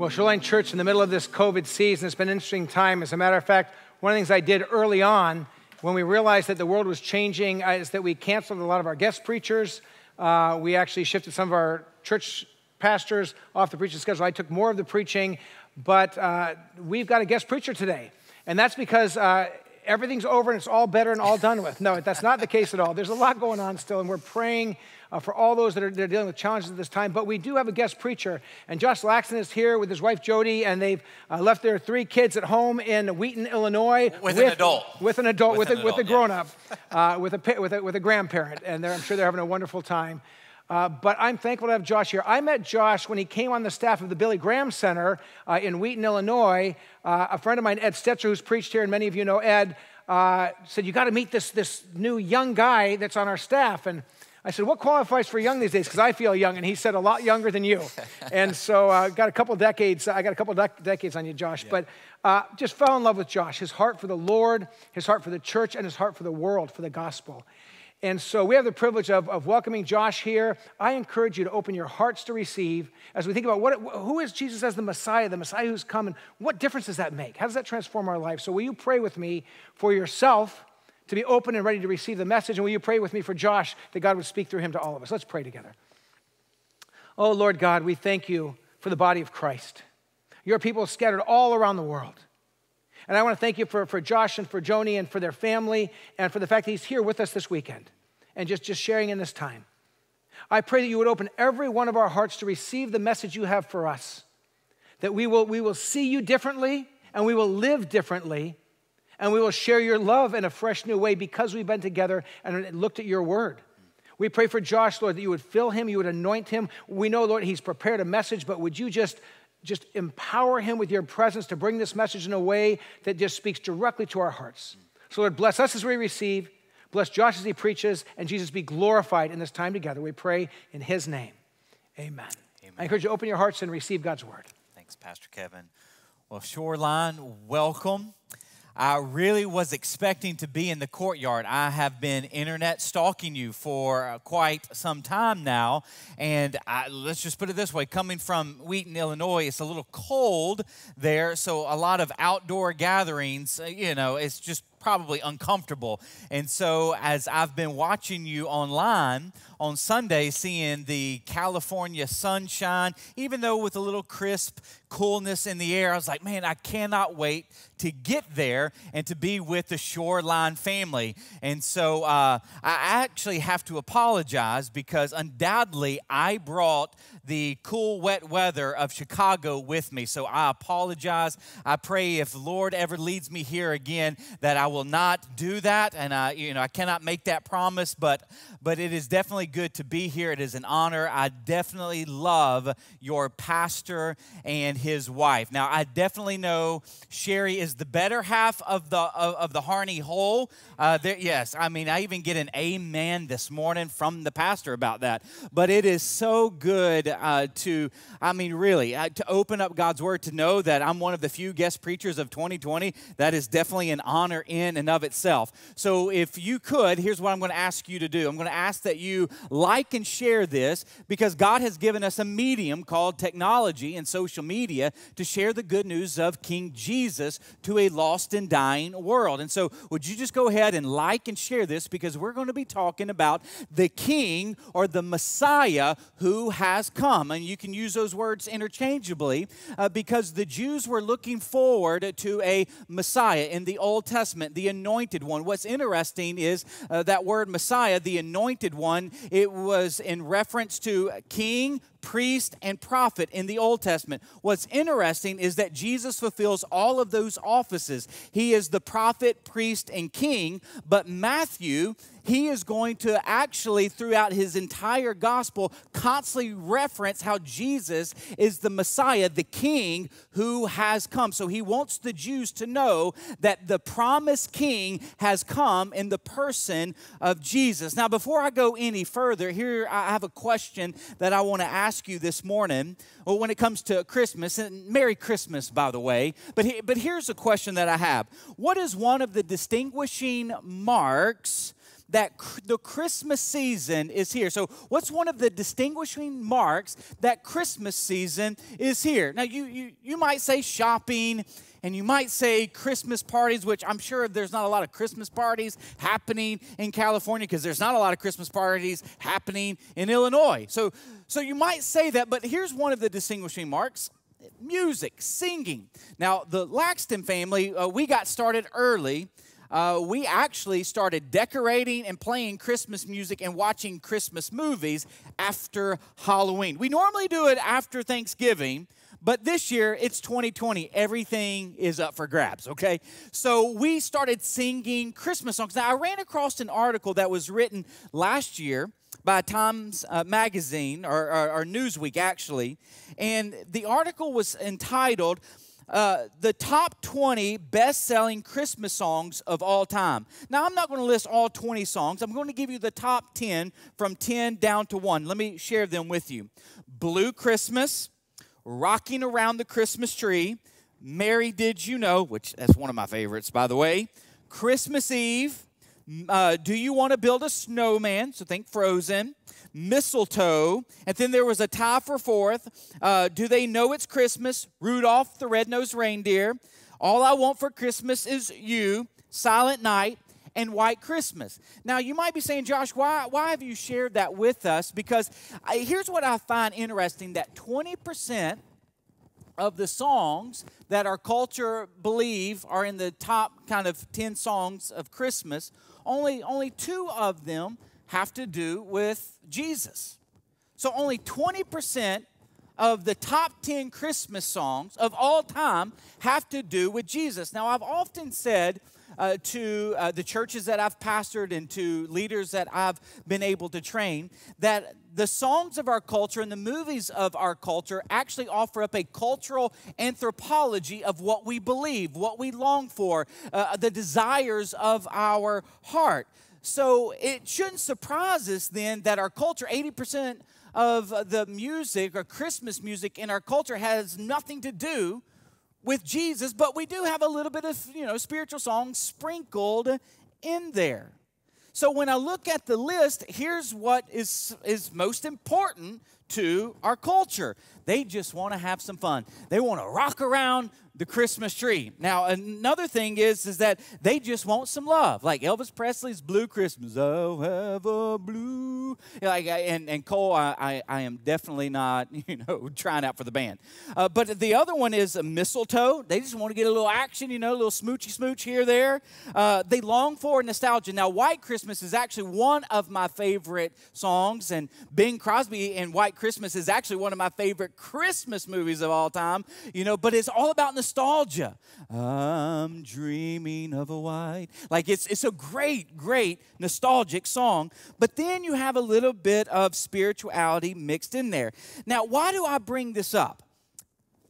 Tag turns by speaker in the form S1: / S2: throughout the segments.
S1: Well, Shoreline Church, in the middle of this COVID season, it's been an interesting time. As a matter of fact, one of the things I did early on when we realized that the world was changing uh, is that we canceled a lot of our guest preachers. Uh, we actually shifted some of our church pastors off the preaching schedule. I took more of the preaching, but uh, we've got a guest preacher today. And that's because uh, everything's over and it's all better and all done with. No, that's not the case at all. There's a lot going on still, and we're praying uh, for all those that are, that are, dealing with challenges at this time. But we do have a guest preacher, and Josh Laxton is here with his wife Jody, and they've uh, left their three kids at home in Wheaton, Illinois.
S2: With, with an adult.
S1: With an adult, with, with, an a, adult, with a grown up, uh, with, a, with, a, with a grandparent, and I'm sure they're having a wonderful time. Uh, but I'm thankful to have Josh here. I met Josh when he came on the staff of the Billy Graham Center uh, in Wheaton, Illinois. Uh, a friend of mine, Ed Stetzer, who's preached here, and many of you know Ed, uh, said, You got to meet this, this new young guy that's on our staff. And I said, What qualifies for young these days? Because I feel young. And he said, A lot younger than you. and so I uh, got a couple decades. I got a couple dec- decades on you, Josh. Yeah. But uh, just fell in love with Josh. His heart for the Lord, his heart for the church, and his heart for the world, for the gospel. And so we have the privilege of, of welcoming Josh here. I encourage you to open your hearts to receive as we think about what, who is Jesus as the Messiah, the Messiah who's come, and what difference does that make? How does that transform our life? So will you pray with me for yourself to be open and ready to receive the message? And will you pray with me for Josh that God would speak through him to all of us? Let's pray together. Oh, Lord God, we thank you for the body of Christ. Your people scattered all around the world. And I want to thank you for, for Josh and for Joni and for their family and for the fact that he's here with us this weekend and just, just sharing in this time. I pray that you would open every one of our hearts to receive the message you have for us, that we will, we will see you differently and we will live differently and we will share your love in a fresh new way because we've been together and looked at your word. We pray for Josh, Lord, that you would fill him, you would anoint him. We know, Lord, he's prepared a message, but would you just just empower him with your presence to bring this message in a way that just speaks directly to our hearts. So, Lord, bless us as we receive. Bless Josh as he preaches, and Jesus be glorified in this time together. We pray in his name. Amen. Amen. I encourage you to open your hearts and receive God's word.
S2: Thanks, Pastor Kevin. Well, Shoreline, welcome. I really was expecting to be in the courtyard. I have been internet stalking you for uh, quite some time now. And I, let's just put it this way coming from Wheaton, Illinois, it's a little cold there. So, a lot of outdoor gatherings, uh, you know, it's just probably uncomfortable. And so, as I've been watching you online on Sunday, seeing the California sunshine, even though with a little crisp coolness in the air, I was like, man, I cannot wait to get there and to be with the Shoreline family. And so, uh, I actually have to apologize because undoubtedly I brought the cool, wet weather of Chicago with me. So I apologize. I pray if Lord ever leads me here again that I will not do that. And I, you know, I cannot make that promise, but but it is definitely good to be here. It is an honor. I definitely love your pastor and his wife. Now, I definitely know Sherry is the better half of the of, of the Harney whole. Uh, there, yes, I mean, I even get an amen this morning from the pastor about that. But it is so good uh, to, I mean, really, uh, to open up God's word to know that I'm one of the few guest preachers of 2020. That is definitely an honor in and of itself. So, if you could, here's what I'm going to ask you to do. I'm going to ask that you like and share this because God has given us a medium called technology and social media to share the good news of King Jesus to a lost and dying world. And so, would you just go ahead and like and share this because we're going to be talking about the King or the Messiah who has come. And you can use those words interchangeably uh, because the Jews were looking forward to a Messiah in the Old Testament, the anointed one. What's interesting is uh, that word Messiah, the anointed anointed one, it was in reference to king, priest, and prophet in the Old Testament. What's interesting is that Jesus fulfills all of those offices. He is the prophet, priest, and king, but Matthew he is going to actually, throughout his entire gospel, constantly reference how Jesus is the Messiah, the King who has come. So he wants the Jews to know that the promised King has come in the person of Jesus. Now, before I go any further, here I have a question that I want to ask you this morning. Well, when it comes to Christmas, and Merry Christmas, by the way, but, he, but here's a question that I have What is one of the distinguishing marks? That the Christmas season is here. So, what's one of the distinguishing marks that Christmas season is here? Now, you, you, you might say shopping and you might say Christmas parties, which I'm sure there's not a lot of Christmas parties happening in California because there's not a lot of Christmas parties happening in Illinois. So, so you might say that, but here's one of the distinguishing marks music, singing. Now, the Laxton family, uh, we got started early uh, we actually started decorating and playing Christmas music and watching Christmas movies after Halloween. We normally do it after Thanksgiving. But this year, it's 2020. Everything is up for grabs, okay? So we started singing Christmas songs. Now, I ran across an article that was written last year by Times uh, Magazine, or, or, or Newsweek actually, and the article was entitled uh, the top 20 best selling Christmas songs of all time. Now, I'm not going to list all 20 songs. I'm going to give you the top 10 from 10 down to 1. Let me share them with you Blue Christmas, Rocking Around the Christmas Tree, Mary Did You Know, which that's one of my favorites, by the way, Christmas Eve, uh, Do You Want to Build a Snowman? So think Frozen mistletoe. And then there was a tie for fourth. Uh, do they know it's Christmas? Rudolph the red-nosed reindeer. All I want for Christmas is you. Silent night and white Christmas. Now, you might be saying, Josh, why, why have you shared that with us? Because I, here's what I find interesting that 20% of the songs that our culture believe are in the top kind of 10 songs of Christmas, only, only two of them have to do with Jesus. So only 20% of the top 10 Christmas songs of all time have to do with Jesus. Now, I've often said uh, to uh, the churches that I've pastored and to leaders that I've been able to train that the songs of our culture and the movies of our culture actually offer up a cultural anthropology of what we believe, what we long for, uh, the desires of our heart. So it shouldn't surprise us then that our culture, 80% of the music or Christmas music in our culture has nothing to do with Jesus, but we do have a little bit of, you know, spiritual songs sprinkled in there. So when I look at the list, here's what is, is most important to our culture. They just want to have some fun. They want to rock around the Christmas tree. Now, another thing is, is that they just want some love. Like Elvis Presley's Blue Christmas. I'll have a blue. Like, and, and Cole, I, I, I am definitely not, you know, trying out for the band. Uh, but the other one is a mistletoe. They just want to get a little action, you know, a little smoochy smooch here, there. Uh, they long for nostalgia. Now, White Christmas is actually one of my favorite songs, and Bing Crosby and White Christmas is actually one of my favorite Christmas movies of all time, you know, but it's all about nostalgia. I'm dreaming of a white. Like it's, it's a great, great nostalgic song. But then you have a little bit of spirituality mixed in there. Now, why do I bring this up?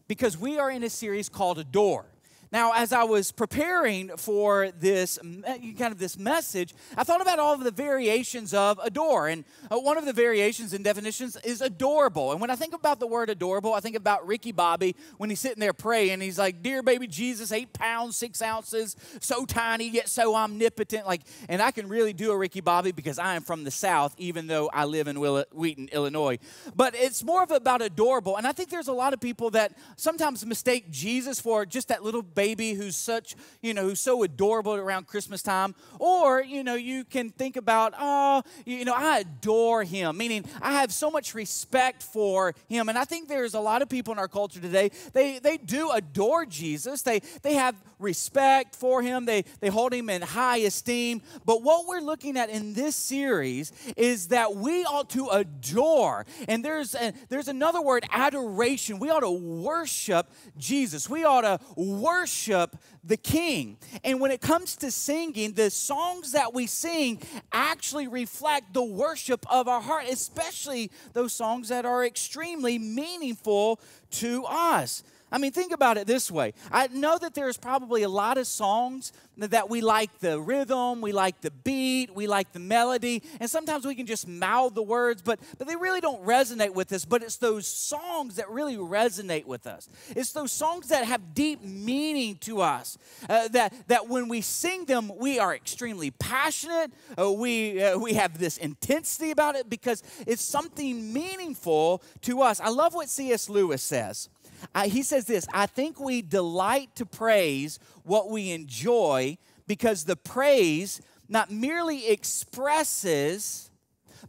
S2: Because we are in a series called Adore. Now, as I was preparing for this kind of this message, I thought about all of the variations of adore. And uh, one of the variations and definitions is adorable. And when I think about the word adorable, I think about Ricky Bobby when he's sitting there praying. He's like, Dear baby Jesus, eight pounds, six ounces, so tiny, yet so omnipotent. Like, and I can really do a Ricky Bobby because I am from the South, even though I live in Wheaton, Illinois. But it's more of about adorable. And I think there's a lot of people that sometimes mistake Jesus for just that little baby who's such, you know, who's so adorable around Christmas time. Or, you know, you can think about, oh, you know, I adore him, meaning I have so much respect for him. And I think there's a lot of people in our culture today, they, they do adore Jesus. They, they have respect for him, they, they hold him in high esteem. But what we're looking at in this series is that we ought to adore. And there's, a, there's another word, adoration. We ought to worship Jesus. We ought to worship worship the King. And when it comes to singing, the songs that we sing actually reflect the worship of our heart, especially those songs that are extremely meaningful to us. I mean, think about it this way. I know that there's probably a lot of songs that we like the rhythm, we like the beat, we like the melody, and sometimes we can just mouth the words, but, but they really don't resonate with us. But it's those songs that really resonate with us. It's those songs that have deep meaning to us, uh, that, that when we sing them, we are extremely passionate, uh, we, uh, we have this intensity about it because it's something meaningful to us. I love what C.S. Lewis says. Uh, he says this I think we delight to praise what we enjoy because the praise not merely expresses,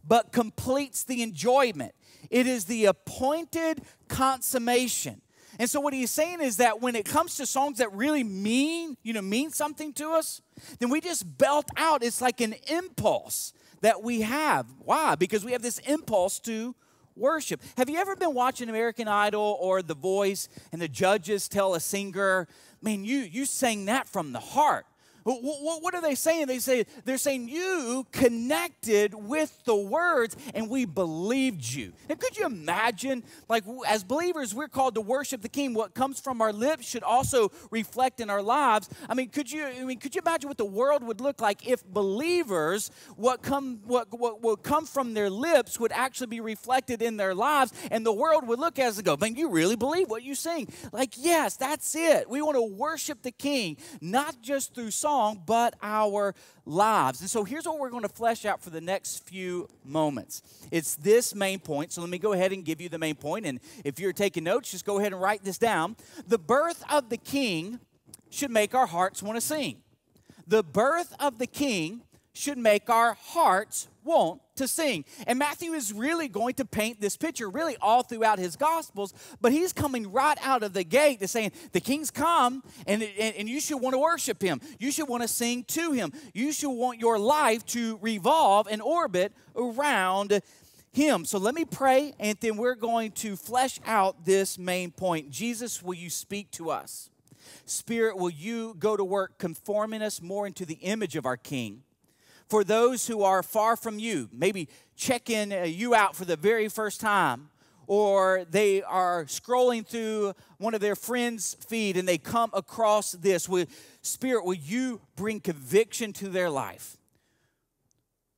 S2: but completes the enjoyment. It is the appointed consummation. And so what he's saying is that when it comes to songs that really mean, you know, mean something to us, then we just belt out. It's like an impulse that we have. Why? Because we have this impulse to worship. Have you ever been watching American Idol or The Voice and the judges tell a singer, man, you, you sang that from the heart? What are they saying? They say they're saying you connected with the words and we believed you. And could you imagine, like as believers, we're called to worship the King. What comes from our lips should also reflect in our lives. I mean, could you? I mean, could you imagine what the world would look like if believers, what come, what what would come from their lips, would actually be reflected in their lives, and the world would look at us and go, "Man, you really believe what you sing?" Like, yes, that's it. We want to worship the King, not just through song but our lives. And so here's what we're going to flesh out for the next few moments. It's this main point. So let me go ahead and give you the main point. And if you're taking notes, just go ahead and write this down. The birth of the king should make our hearts want to sing. The birth of the king should make our hearts want to sing. And Matthew is really going to paint this picture really all throughout his gospels, but he's coming right out of the gate to saying, The king's come, and, and, and you should want to worship him. You should want to sing to him. You should want your life to revolve and orbit around him. So let me pray, and then we're going to flesh out this main point. Jesus, will you speak to us? Spirit, will you go to work conforming us more into the image of our King? For those who are far from you, maybe checking uh, you out for the very first time, or they are scrolling through one of their friends' feed and they come across this. With Spirit, will you bring conviction to their life?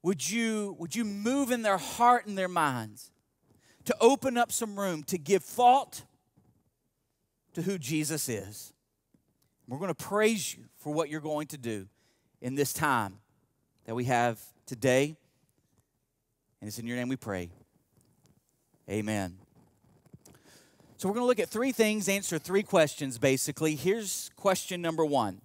S2: Would you, would you move in their heart and their minds to open up some room to give thought to who Jesus is? We're going to praise you for what you're going to do in this time that we have today. And it's in your name we pray. Amen. So we're going to look at three things, answer three questions basically. Here's question number one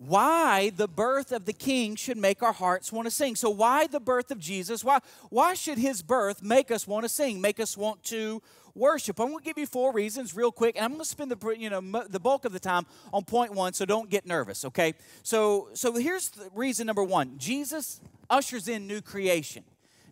S2: why the birth of the king should make our hearts want to sing. So, why the birth of Jesus? Why, why should his birth make us want to sing, make us want to worship? I'm going to give you four reasons real quick, and I'm going to spend the, you know, the bulk of the time on point one, so don't get nervous, okay? So, so here's reason number one Jesus ushers in new creation.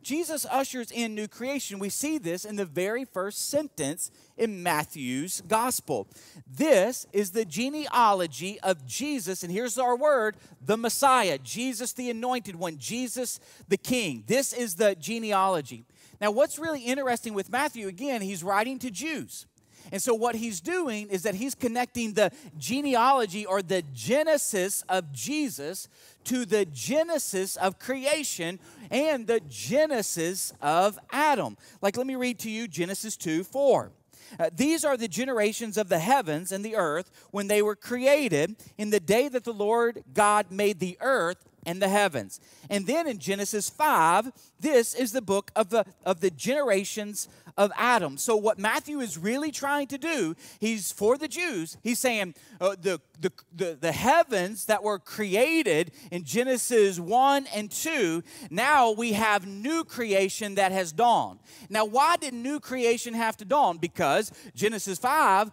S2: Jesus ushers in new creation. We see this in the very first sentence in Matthew's gospel. This is the genealogy of Jesus, and here's our word the Messiah, Jesus the anointed one, Jesus the King. This is the genealogy. Now, what's really interesting with Matthew, again, he's writing to Jews. And so, what he's doing is that he's connecting the genealogy or the genesis of Jesus to the genesis of creation and the genesis of Adam. Like, let me read to you Genesis 2 4. Uh, these are the generations of the heavens and the earth when they were created in the day that the Lord God made the earth and the heavens. And then in Genesis 5, this is the book of the, of the generations of Adam. So, what Matthew is really trying to do, he's for the Jews, he's saying uh, the, the, the, the heavens that were created in Genesis 1 and 2, now we have new creation that has dawned. Now, why did new creation have to dawn? Because Genesis 5,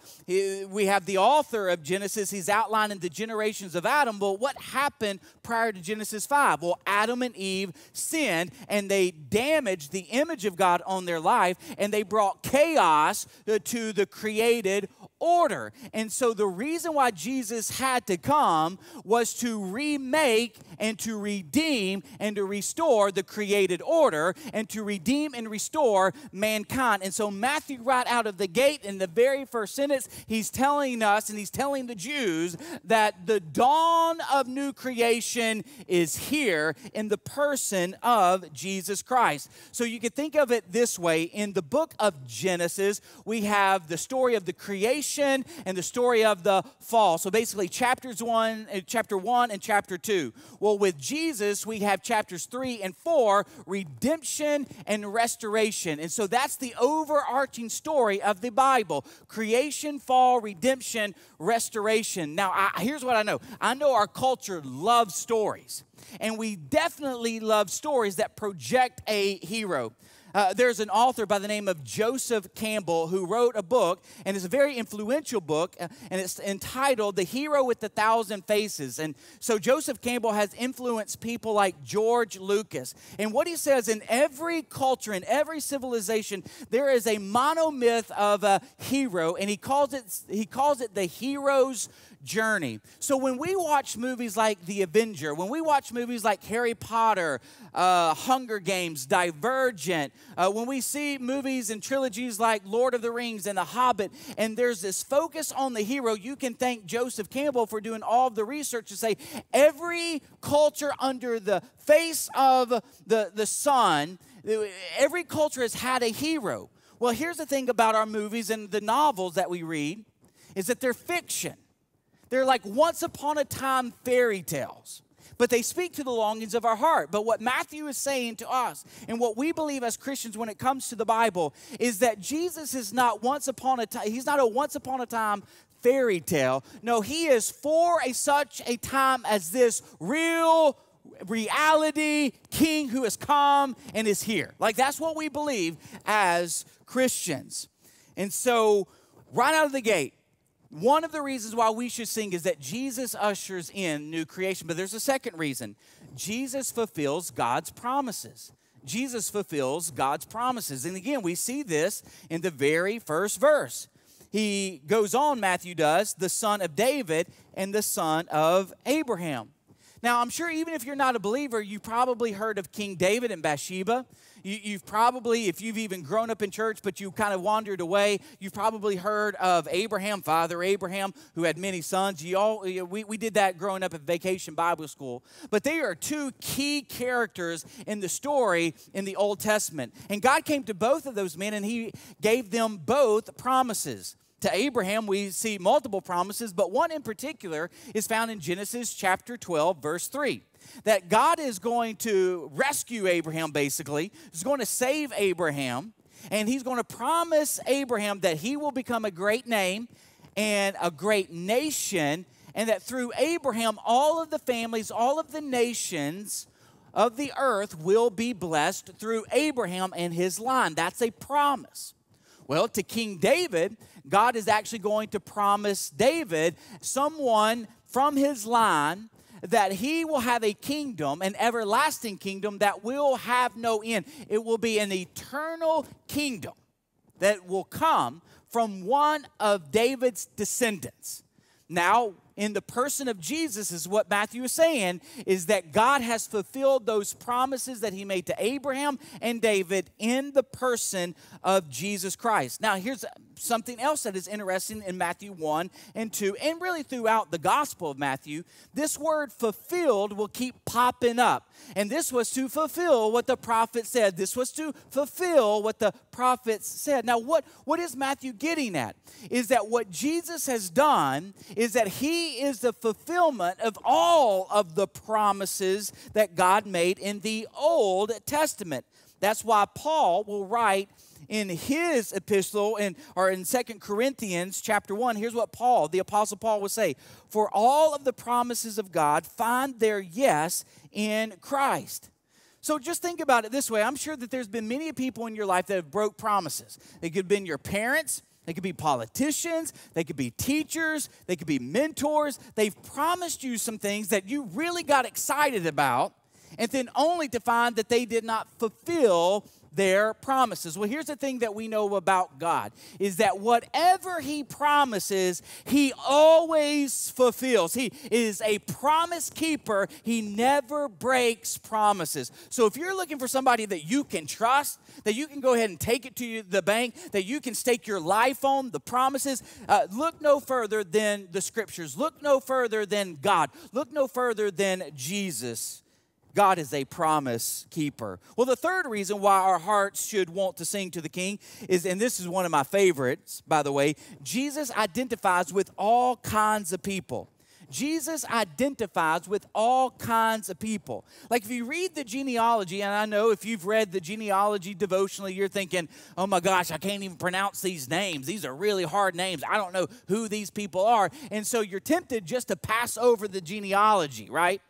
S2: we have the author of Genesis, he's outlining the generations of Adam. But what happened prior to Genesis 5? Well, Adam and Eve sinned and they damaged the image of God on their life and they brought chaos to the created order. And so the reason why Jesus had to come was to remake and to redeem and to restore the created order and to redeem and restore mankind. And so Matthew, right out of the gate, in the very first sentence, he's telling us and he's telling the Jews that the dawn of new creation is here in the person of Jesus Christ. So you can think of it this way in the book of Genesis, we have the story of the creation creation and the story of the fall. So basically, chapters one, uh, chapter one and chapter two. Well, with Jesus, we have chapters three and four, redemption and restoration. And so that's the overarching story of the Bible creation, fall, redemption, restoration. Now, I, here's what I know I know our culture loves stories. And we definitely love stories that project a hero. Uh, there's an author by the name of Joseph Campbell who wrote a book, and it's a very influential book, uh, and it's entitled The Hero with the Thousand Faces. And so Joseph Campbell has influenced people like George Lucas. And what he says in every culture, in every civilization, there is a monomyth of a hero, and he calls it, he calls it the hero's journey. So when we watch movies like The Avenger, when we watch movies like Harry Potter, uh, Hunger Games, Divergent, uh, when we see movies and trilogies like Lord of the Rings and The Hobbit, and there's this focus on the hero, you can thank Joseph Campbell for doing all of the research to say every culture under the face of the, the sun, every culture has had a hero. Well, here's the thing about our movies and the novels that we read is that they're fiction. They're like once upon a time fairy tales, but they speak to the longings of our heart. But what Matthew is saying to us, and what we believe as Christians when it comes to the Bible, is that Jesus is not once upon a time, he's not a once upon a time fairy tale. No, he is for a such a time as this real reality king who has come and is here. Like that's what we believe as Christians. And so, right out of the gate, one of the reasons why we should sing is that Jesus ushers in new creation. But there's a second reason Jesus fulfills God's promises. Jesus fulfills God's promises. And again, we see this in the very first verse. He goes on, Matthew does, the son of David and the son of Abraham. Now, I'm sure even if you're not a believer, you've probably heard of King David and Bathsheba. You, have probably, if you've even grown up in church, but you kind of wandered away, you've probably heard of Abraham, Father Abraham, who had many sons. You all, we, we did that growing up at Vacation Bible School. But they are two key characters in the story in the Old Testament. And God came to both of those men and He gave them both promises. To Abraham, we see multiple promises, but one in particular is found in Genesis chapter 12, verse 3 that God is going to rescue Abraham, basically, is going to save Abraham, and he's going to promise Abraham that he will become a great name and a great nation, and that through Abraham, all of the families, all of the nations, of the earth will be blessed through Abraham and his line. That's a promise. Well, to King David, God is actually going to promise David someone from his line that he will have a kingdom, an everlasting kingdom that will have no end. It will be an eternal kingdom that will come from one of David's descendants. Now, in the person of Jesus is what Matthew is saying is that God has fulfilled those promises that he made to Abraham and David in the person of Jesus Christ. Now, here's something else that is interesting in Matthew 1 and 2, and really throughout the Gospel of Matthew. This word fulfilled will keep popping up. And this was to fulfill what the prophet said. This was to fulfill what the prophets said. Now, what, what is Matthew getting at? Is that what Jesus has done is that he is the fulfillment of all of the promises that God made in the Old Testament. That's why Paul will write in his epistle in or in Second Corinthians chapter 1, here's what Paul, the apostle Paul would say, "For all of the promises of God find their yes in Christ." So just think about it this way. I'm sure that there's been many people in your life that have broke promises. They could have been your parents, they could be politicians, they could be teachers, they could be mentors. They've promised you some things that you really got excited about, and then only to find that they did not fulfill their promises. Well, here's the thing that we know about God is that whatever he promises, he always fulfills. He is a promise keeper. He never breaks promises. So if you're looking for somebody that you can trust, that you can go ahead and take it to the bank, that you can stake your life on, the promises, uh, look no further than the scriptures. Look no further than God. Look no further than Jesus. God is a promise keeper. Well, the third reason why our hearts should want to sing to the King is, and this is one of my favorites, by the way, Jesus identifies with all kinds of people. Jesus identifies with all kinds of people. Like if you read the genealogy, and I know if you've read the genealogy devotionally, you're thinking, oh my gosh, I can't even pronounce these names. These are really hard names. I don't know who these people are. And so you're tempted just to pass over the genealogy, right?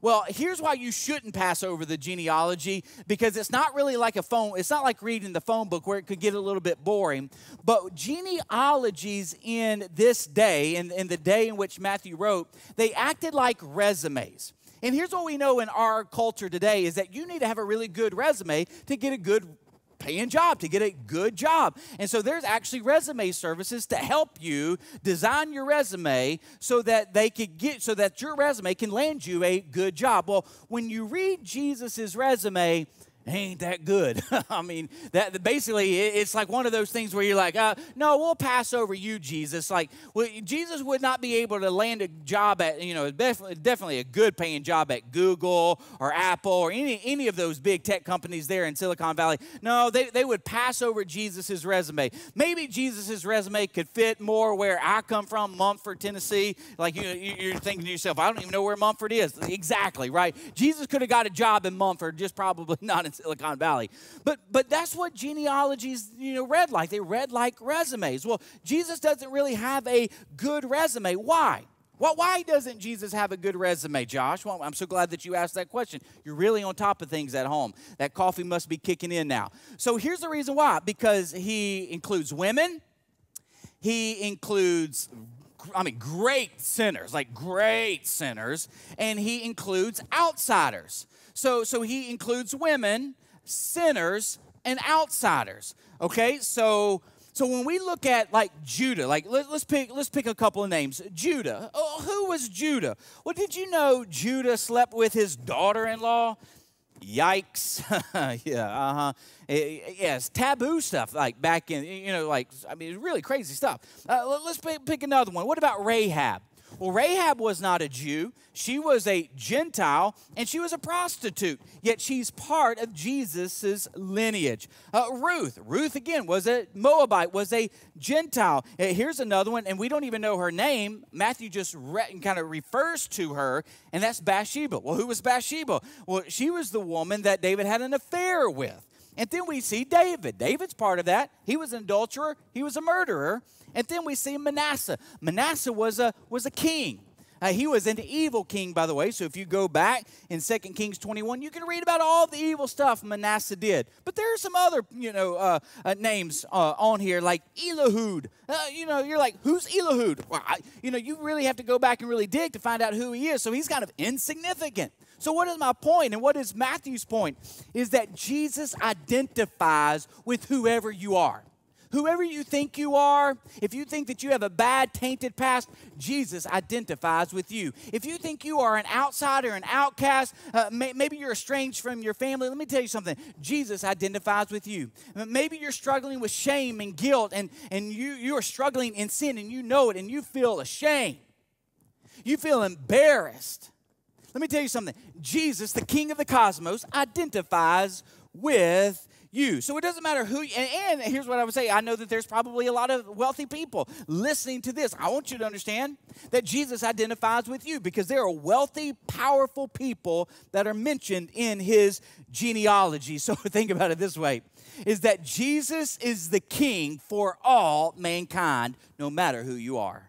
S2: Well, here's why you shouldn't pass over the genealogy because it's not really like a phone, it's not like reading the phone book where it could get a little bit boring. But genealogies in this day, in, in the day in which Matthew wrote, they acted like resumes. And here's what we know in our culture today is that you need to have a really good resume to get a good paying job, to get a good job. And so there's actually resume services to help you design your resume so that they could get so that your resume can land you a good job. Well, when you read Jesus's resume, ain't that good. I mean, that basically it's like one of those things where you're like, uh, no, we'll pass over you, Jesus. Like, well, Jesus would not be able to land a job at, you know, definitely, definitely a good paying job at Google or Apple or any, any of those big tech companies there in Silicon Valley. No, they, they would pass over Jesus's resume. Maybe Jesus's resume could fit more where I come from, Munford, Tennessee. Like, you, you're thinking to yourself, I don't even know where Munford is. Exactly, right? Jesus could have got a job in Munford, just probably not in Silicon Valley. But but that's what genealogies you know read like. They read like resumes. Well, Jesus doesn't really have a good resume. Why? Well, why doesn't Jesus have a good resume, Josh? Well, I'm so glad that you asked that question. You're really on top of things at home. That coffee must be kicking in now. So here's the reason why because he includes women, he includes I mean, great sinners, like great sinners, and he includes outsiders. So, so he includes women, sinners, and outsiders. Okay, so so when we look at like Judah, like let, us pick let's pick a couple of names. Judah. Oh, who was Judah? Well, did you know Judah slept with his daughter-in-law? Yikes! yeah, uh huh. Yes, taboo stuff like back in you know like I mean really crazy stuff. Uh, let's pick, pick another one. What about Rahab? Well, Rahab was not a Jew. She was a Gentile and she was a prostitute, yet she's part of Jesus' lineage. Uh, Ruth, Ruth again was a Moabite, was a Gentile. Uh, here's another one, and we don't even know her name. Matthew just re- kind of refers to her, and that's Bathsheba. Well, who was Bathsheba? Well, she was the woman that David had an affair with. And then we see David. David's part of that. He was an adulterer, he was a murderer. And then we see Manasseh. Manasseh was a, was a king. Uh, he was an evil king, by the way. So if you go back in 2 Kings 21, you can read about all the evil stuff Manasseh did. But there are some other, you know, uh, uh, names uh, on here like Elihud. Uh, you know, you're like, who's Elihud? Well, I, you know, you really have to go back and really dig to find out who he is. So he's kind of insignificant. So what is my point, and what is Matthew's point? Is that Jesus identifies with whoever you are. Whoever you think you are, if you think that you have a bad, tainted past, Jesus identifies with you. If you think you are an outsider, an outcast, uh, may, maybe you're estranged from your family, let me tell you something. Jesus identifies with you. Maybe you're struggling with shame and guilt, and, and you, you are struggling in sin, and you know it, and you feel ashamed. You feel embarrassed. Let me tell you something. Jesus, the King of the cosmos, identifies with you. So it doesn't matter who, and, and, here's what I would say I know that there's probably a lot of wealthy people listening to this. I want you to understand that Jesus identifies with you because there are wealthy, powerful people that are mentioned in his genealogy. So think about it this way is that Jesus is the king for all mankind, no matter who you are.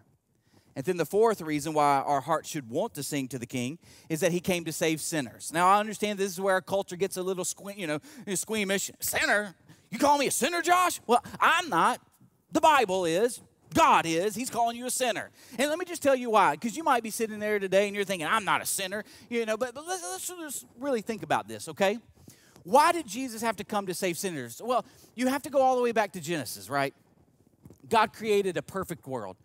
S2: And then the fourth reason why our hearts should want to sing to the King is that He came to save sinners. Now I understand this is where our culture gets a little you know squeamish. Sinner? You call me a sinner, Josh? Well, I'm not. The Bible is. God is. He's calling you a sinner. And let me just tell you why. Because you might be sitting there today and you're thinking, I'm not a sinner, you know, but, but let's, let's just really think about this, okay? why did Jesus have to come to save sinners? Well, you have to go all the way back to Genesis, right? God created a perfect world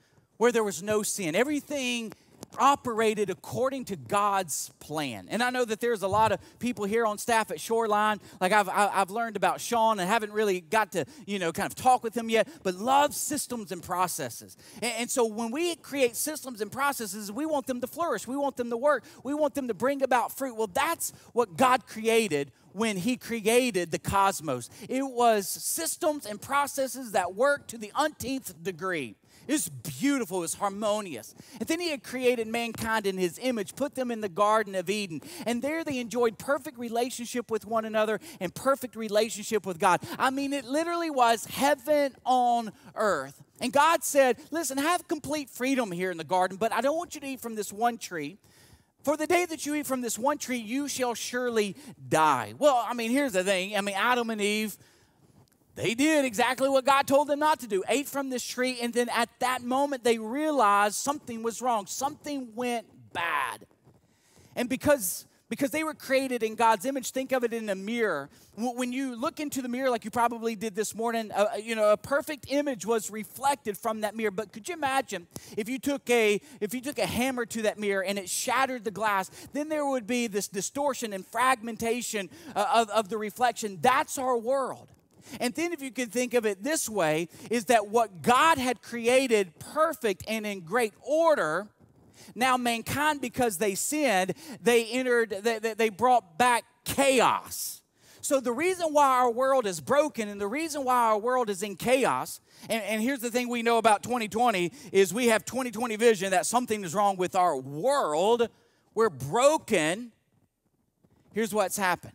S2: where there was no sin. Everything operated according to God's plan. And I know that there's a lot of people here on staff at Shoreline. Like I've, I've learned about Sean and haven't really got to, you know, kind of talk with him yet, but love systems and processes. And, and so when we create systems and processes, we want them to flourish. We want them to work. We want them to bring about fruit. Well, that's what God created when he created the cosmos. It was systems and processes that work to the umpteenth degree. It was beautiful, it was harmonious. And then he had created mankind in his image, put them in the Garden of Eden. And there they enjoyed perfect relationship with one another and perfect relationship with God. I mean, it literally was heaven on earth. And God said, Listen, have complete freedom here in the garden, but I don't want you to eat from this one tree. For the day that you eat from this one tree, you shall surely die. Well, I mean, here's the thing. I mean, Adam and Eve, they did exactly what God told them not to do, ate from this tree, and then at that moment they realized something was wrong. Something went bad. And because because they were created in God's image. Think of it in a mirror. When you look into the mirror, like you probably did this morning, uh, you know a perfect image was reflected from that mirror. But could you imagine if you took a if you took a hammer to that mirror and it shattered the glass? Then there would be this distortion and fragmentation uh, of, of the reflection. That's our world. And then, if you could think of it this way, is that what God had created perfect and in great order, now mankind, because they sinned, they entered, they, they brought back chaos. So, the reason why our world is broken and the reason why our world is in chaos, and, and, here's the thing we know about 2020 is we have 2020 vision that something is wrong with our world. We're broken. Here's what's happened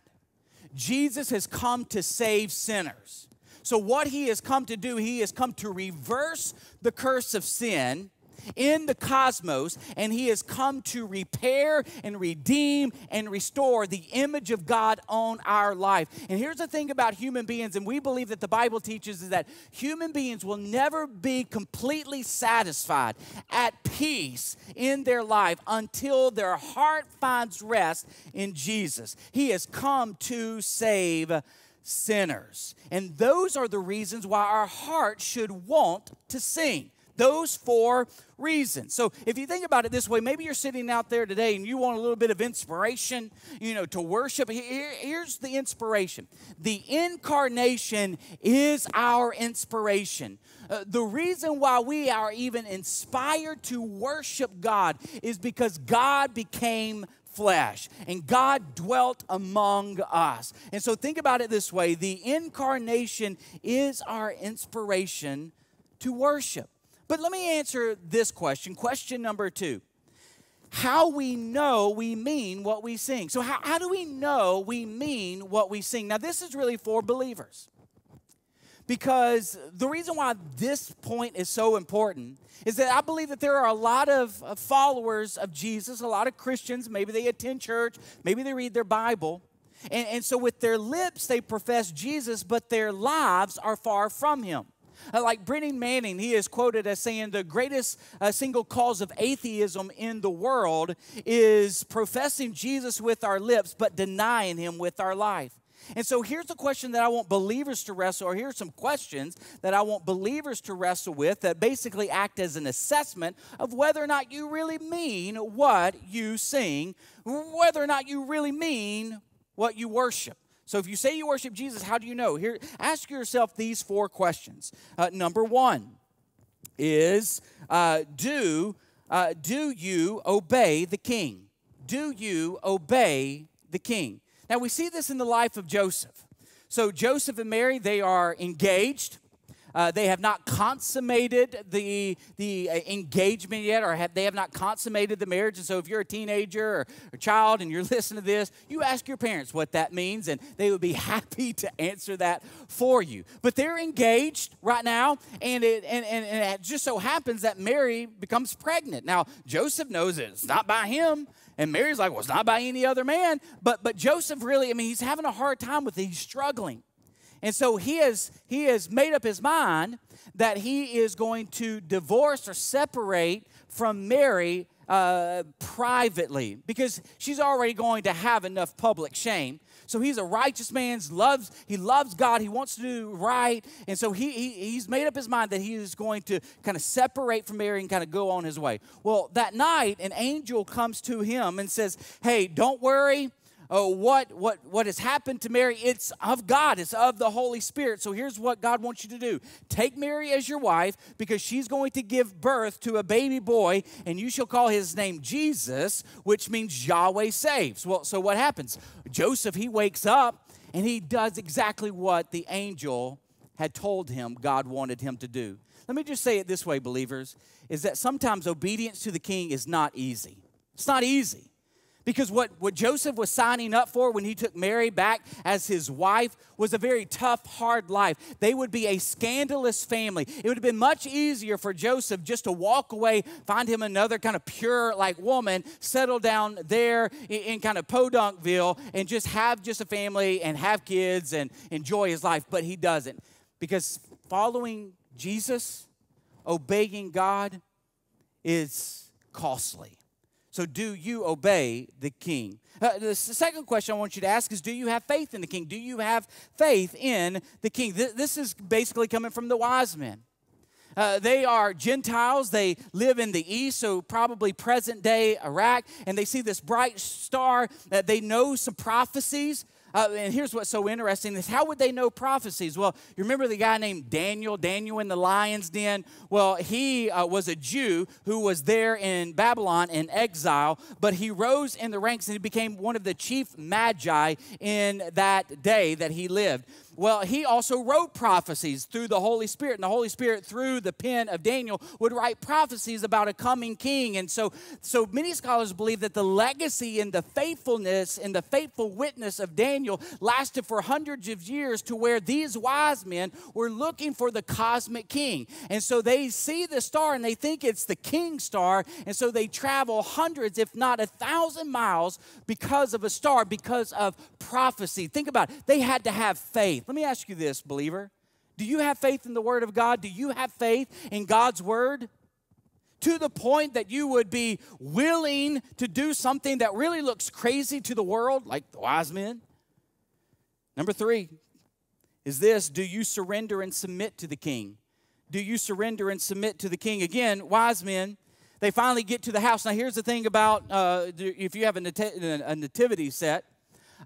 S2: Jesus has come to save sinners. So, what he has come to do, he has come to reverse the curse of sin in the cosmos, and He has come to repair and redeem and restore the image of God on our life. And here's the thing about human beings, and we believe that the Bible teaches is that human beings will never be completely satisfied, at peace in their life until their heart finds rest in Jesus. He has come to save sinners. And those are the reasons why our heart should want to sing. Those four reasons. So if you think about it this way, maybe you're sitting out there today and you want a little bit of inspiration, you know, to worship. Here, here's the inspiration. The incarnation is our inspiration. Uh, the reason why we are even inspired to worship God is because God became flesh and God dwelt among us. And so think about it this way the incarnation is our inspiration to worship. But let me answer this question. Question number two How we know we mean what we sing. So, how, how do we know we mean what we sing? Now, this is really for believers. Because the reason why this point is so important is that I believe that there are a lot of followers of Jesus, a lot of Christians. Maybe they attend church, maybe they read their Bible. And, and so, with their lips, they profess Jesus, but their lives are far from him. Uh, like Brennan Manning, he is quoted as saying the greatest uh, single cause of atheism in the world is professing Jesus with our lips, but denying him with our life. And so here's the question that I want believers to wrestle, or here's some questions that I want believers to wrestle with that basically act as an assessment of whether or not you really mean what you sing, whether or not you really mean what you worship. So if you say you worship Jesus, how do you know? Here, ask yourself these four questions. Uh, number one is uh, do uh, do you obey the king? Do you obey the king? Now we see this in the life of Joseph. So Joseph and Mary, they are engaged. Uh, they have not consummated the, the uh, engagement yet, or have, they have not consummated the marriage. And so, if you're a teenager or a child and you're listening to this, you ask your parents what that means, and they would be happy to answer that for you. But they're engaged right now, and it, and, and, and it just so happens that Mary becomes pregnant. Now, Joseph knows it. it's not by him. And Mary's like, well, it's not by any other man. But but Joseph really, I mean, he's having a hard time with it. He's struggling. And so he has, he has made up his mind that he is going to divorce or separate from Mary uh, privately because she's already going to have enough public shame. So he's a righteous man, loves, he loves God, he wants to do right. And so he, he, he's made up his mind that he is going to kind of separate from Mary and kind of go on his way. Well, that night, an angel comes to him and says, Hey, don't worry oh, what, what, what has happened to Mary, it's of God, it's of the Holy Spirit. So here's what God wants you to do take Mary as your wife because she's going to give birth to a baby boy, and you shall call his name Jesus, which means Yahweh saves. Well, so what happens? Joseph, he wakes up and he does exactly what the angel had told him God wanted him to do. Let me just say it this way, believers, is that sometimes obedience to the king is not easy. It's not easy. Because what, what Joseph was signing up for when he took Mary back as his wife was a very tough, hard life. They would be a scandalous family. It would have been much easier for Joseph just to walk away, find him another kind of pure like woman, settle down there in, in kind of Podunkville, and just have just a family and have kids and enjoy his life. But he doesn't. Because following Jesus, obeying God, is costly. So, do you obey the king? Uh, the second question I want you to ask is Do you have faith in the king? Do you have faith in the king? Th- this is basically coming from the wise men. Uh, they are Gentiles. They live in the east, so probably present day Iraq, and they see this bright star. That they know some prophecies. Uh, and here's what's so interesting is how would they know prophecies? Well, you remember the guy named Daniel, Daniel in the lion's den? Well, he uh, was a Jew who was there in Babylon in exile, but he rose in the ranks and he became one of the chief magi in that day that he lived. Well, he also wrote prophecies through the Holy Spirit, and the Holy Spirit, through the pen of Daniel, would write prophecies about a coming king. And so, so many scholars believe that the legacy and the faithfulness and the faithful witness of Daniel lasted for hundreds of years to where these wise men were looking for the cosmic king. And so they see the star and they think it's the king star. And so they travel hundreds, if not a thousand miles because of a star, because of prophecy. Think about it. They had to have faith. Let me ask you this, believer. Do you have faith in the Word of God? Do you have faith in God's Word? To the point that you would be willing to do something that really looks crazy to the world, like the wise men? Number three is this Do you surrender and submit to the king? Do you surrender and submit to the king? Again, wise men, they finally get to the house. Now, here's the thing about uh, if you have a, nativity set,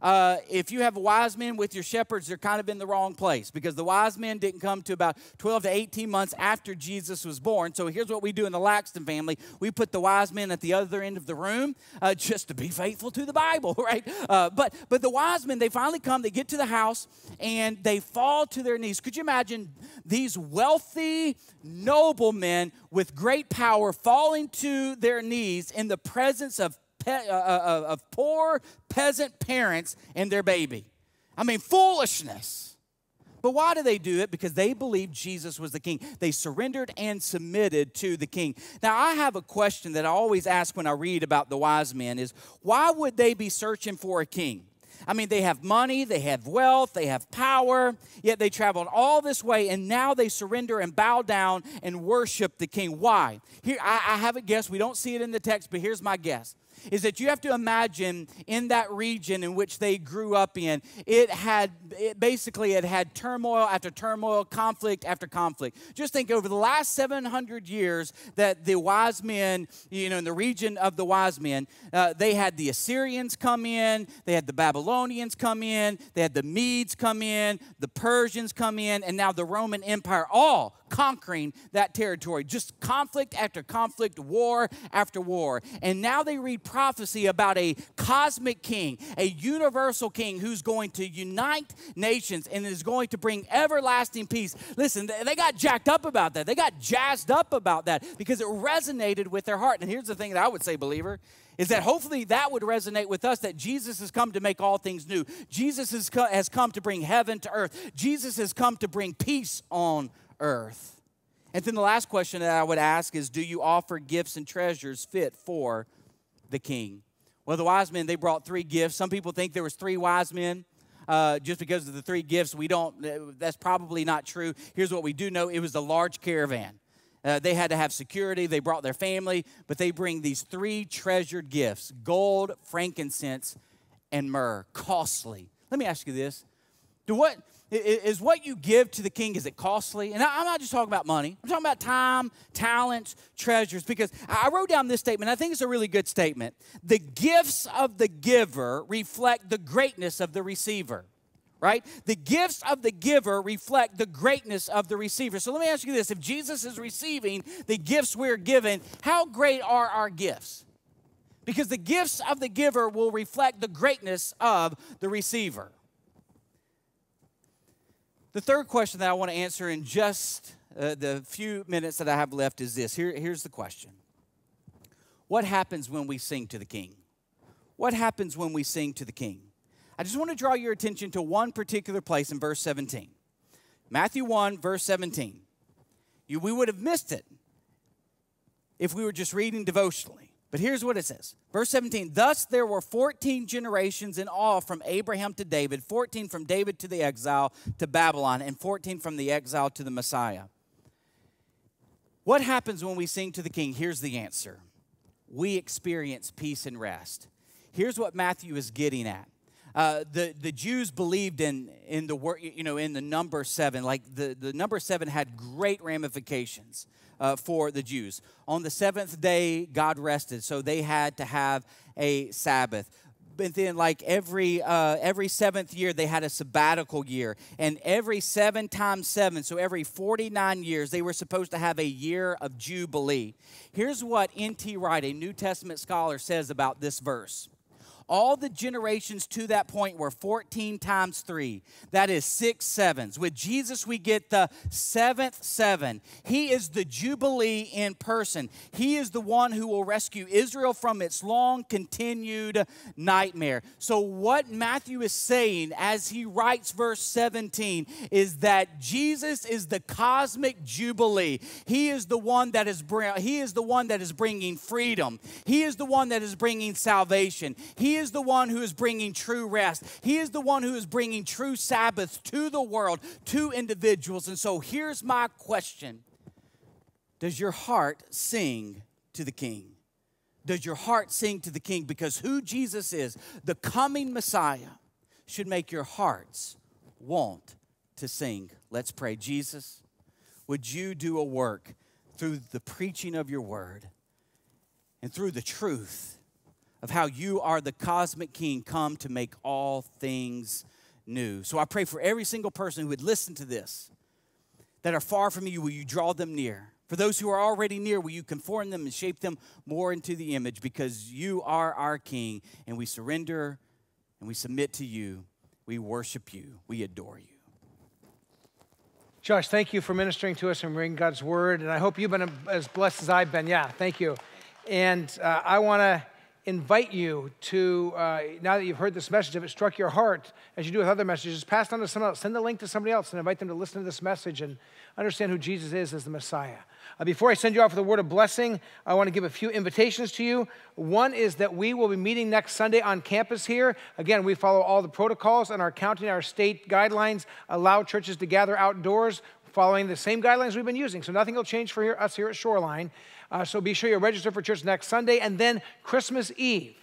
S2: uh, if you have wise men with your shepherds, they're kind of in the wrong place because the wise men didn't come to about 12 to 18 months after Jesus was born. So here's what we do in the Laxton family we put the wise men at the other end of the room uh, just to be faithful to the Bible, right? Uh, but, but the wise men, they finally come, they get to the house, and they fall to their knees. Could you imagine these wealthy noblemen with great power falling to their knees in the presence of pe- uh, uh, uh, of poor peasant parents and their baby. I mean, foolishness. But why do they do it? Because they believed Jesus was the king. They surrendered and submitted to the king. Now, I have a question that I always ask when I read about the wise men is why would they be searching for a king? I mean, they have money, they have wealth, they have power, yet they traveled all this way and now they surrender and bow down and worship the king. Why? Here, I, I have a guess. We don't see it in the text, but here's my guess is that you have to imagine in that region in which they grew up in, it had it basically it had turmoil after turmoil, conflict after conflict. Just think over the last 700 years that the wise men, you know, in the region of the wise men, uh, they had the Assyrians come in, they had the Babylonians come in, they had the Medes come in, the Persians come in, and now the Roman Empire, all conquering that territory. Just conflict after conflict, war after war. And now they read prophecy about a cosmic king, a universal king who's going to unite nations and is going to bring everlasting peace. Listen, they got jacked up about that. They got jazzed up about that because it resonated with their heart. And here's the thing that I would say, believer is that hopefully that would resonate with us that Jesus has come to make all things new. Jesus has come to bring heaven to earth. Jesus has come to bring peace on earth. And then the last question that I would ask is Do you offer gifts and treasures fit for the king? Well, the wise men, they brought three gifts. Some people think there was three wise men. Uh, just because of the three gifts, we don't, that's probably not true. Here's what we do know it was a large caravan. Uh, they had to have security. They brought their family, but they bring these three treasured gifts gold, frankincense, and myrrh. Costly. Let me ask you this Do what, is what you give to the king, is it costly? And I'm not just talking about money. I'm talking about time, talents, treasures. Because I wrote down this statement. I think it's a really good statement. The gifts of the giver reflect the greatness of the receiver right? The gifts of the giver reflect the greatness of the receiver. So let me ask you this if Jesus is receiving the gifts we're given, how great are our gifts? Because the gifts of the giver will reflect the greatness of the receiver. The third question that I want to answer in just uh, the few minutes that I have left is this. Here, here's the question What happens when we sing to the king? What happens when we sing to the king? I just want to draw your attention to one particular place in verse 17. Matthew 1, verse 17. You, we would have missed it if we were just reading devotionally. But here's what it says. Verse 17 Thus there were 14 generations in all from Abraham to David, 14 from David to the exile to Babylon, and 14 from the exile to the Messiah. What happens when we sing to the king? Here's the answer we experience peace and rest. Here's what Matthew is getting at. Uh, the, the Jews believed in, in the you know in the number seven like the, the number seven had great ramifications uh, for the Jews. On the seventh day, God rested, so they had to have a Sabbath. But then, like every uh, every seventh year, they had a sabbatical year, and every seven times seven, so every forty nine years, they were supposed to have a year of jubilee. Here's what N.T. Wright, a New Testament scholar, says about this verse. All the generations to that point were 14 times 3. That is six sevens. With Jesus, we get the seventh seven. He is the Jubilee in person. He is the one who will rescue Israel from its long continued nightmare. So, what Matthew is saying as he writes verse 17 is that Jesus is the cosmic Jubilee. He is the one that is, he is the one that is bringing freedom. He is the one that is bringing salvation. He is the one who is bringing true rest. He is the one who is bringing true Sabbath to the world, to individuals. And so here's my question Does your heart sing to the King? Does your heart sing to the King? Because who Jesus is, the coming Messiah, should make your hearts want to sing. Let's pray. Jesus, would you do a work through the preaching of your word and through the truth of how you are the cosmic king come to make all things new. So I pray for every single person who would listen to this that are far from you, will you draw them near? For those who are already near, will you conform them and shape them more into the image because you are our king and we surrender and we submit to you. We worship you. We adore you.
S1: Josh, thank you for ministering to us and bringing God's word. And I hope you've been as blessed as I've been. Yeah, thank you. And uh, I want to invite you to, uh, now that you've heard this message, if it struck your heart, as you do with other messages, pass it on to someone else. Send the link to somebody else and invite them to listen to this message and understand who Jesus is as the Messiah. Uh, before I send you off with a word of blessing, I want to give a few invitations to you. One is that we will be meeting next Sunday on campus here. Again, we follow all the protocols and our county, our state guidelines allow churches to gather outdoors following the same guidelines we've been using. So nothing will change for us here at Shoreline. Uh, so be sure you register for church next Sunday. And then Christmas Eve,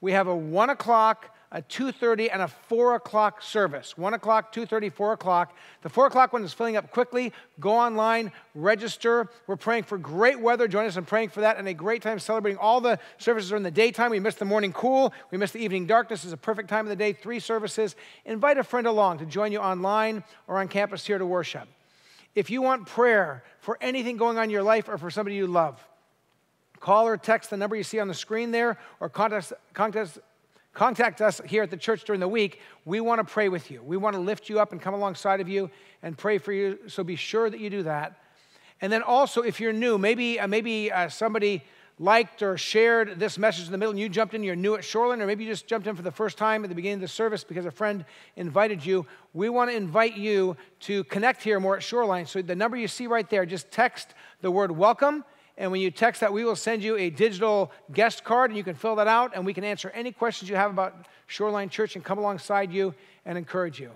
S1: we have a 1 o'clock, a 2.30, and a 4 o'clock service. 1 o'clock, 2.30, 4 o'clock. The 4 o'clock one is filling up quickly. Go online, register. We're praying for great weather. Join us in praying for that and a great time celebrating. All the services are in the daytime. We miss the morning cool. We miss the evening darkness. It's a perfect time of the day. Three services. Invite a friend along to join you online or on campus here to worship. If you want prayer for anything going on in your life or for somebody you love, call or text the number you see on the screen there or contact, contact, contact us here at the church during the week. We want to pray with you. We want to lift you up and come alongside of you and pray for you. So be sure that you do that. And then also, if you're new, maybe, uh, maybe uh, somebody liked or shared this message in the middle and you jumped in, you're new at Shoreline, or maybe you just jumped in for the first time at the beginning of the service because a friend invited you, we want to invite you to connect here more at Shoreline. So the number you see right there, just text the word welcome. And when you text that, we will send you a digital guest card and you can fill that out and we can answer any questions you have about Shoreline Church and come alongside you and encourage you.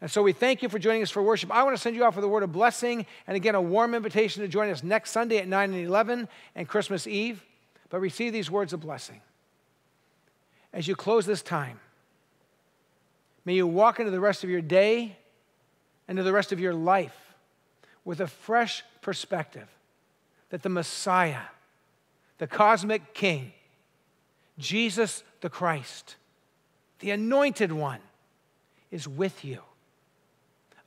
S1: And so we thank you for joining us for worship. I want to send you off with a word of blessing and again a warm invitation to join us next Sunday at 9 and 11 and Christmas Eve. But receive these words of blessing. As you close this time, may you walk into the rest of your day and to the rest of your life with a fresh perspective that the Messiah, the cosmic King, Jesus the Christ, the anointed one, is with you.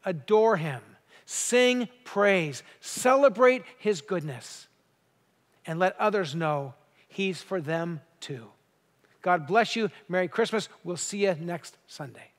S1: Adore him, sing praise, celebrate his goodness, and let others know he's for them too. God bless you. Merry Christmas. We'll see you next Sunday.